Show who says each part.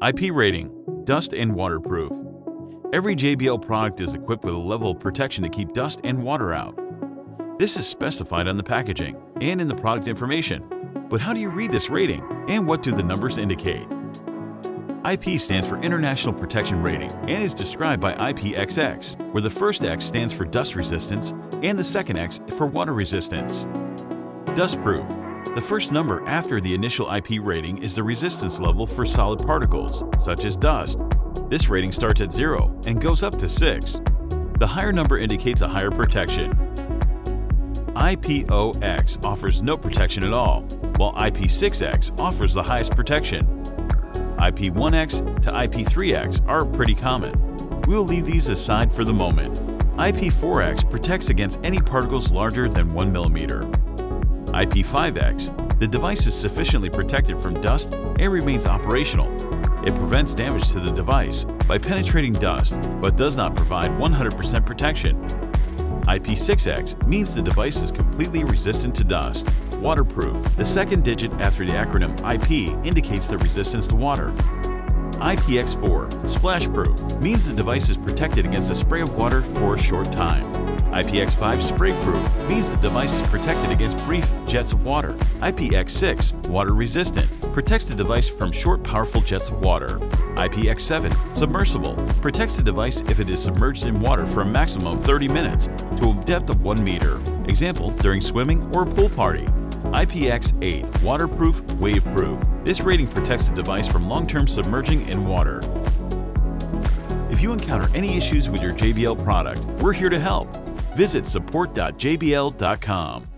Speaker 1: IP rating, dust and waterproof. Every JBL product is equipped with a level of protection to keep dust and water out. This is specified on the packaging and in the product information. But how do you read this rating and what do the numbers indicate? IP stands for International Protection Rating and is described by IPXX, where the first X stands for dust resistance and the second X for water resistance. Dustproof the first number after the initial IP rating is the resistance level for solid particles, such as dust. This rating starts at 0 and goes up to 6. The higher number indicates a higher protection. IP0X offers no protection at all, while IP6X offers the highest protection. IP1X to IP3X are pretty common. We will leave these aside for the moment. IP4X protects against any particles larger than 1 mm. IP5X, the device is sufficiently protected from dust and remains operational. It prevents damage to the device by penetrating dust but does not provide 100% protection. IP6X means the device is completely resistant to dust. Waterproof, the second digit after the acronym IP indicates the resistance to water. IPX4, splashproof, means the device is protected against a spray of water for a short time. IPX5 spray-proof means the device is protected against brief jets of water. IPX6 water-resistant protects the device from short powerful jets of water. IPX7 submersible protects the device if it is submerged in water for a maximum of 30 minutes to a depth of 1 meter, example during swimming or pool party. IPX8 waterproof, wave-proof. This rating protects the device from long-term submerging in water. If you encounter any issues with your JBL product, we're here to help. Visit support.jbl.com.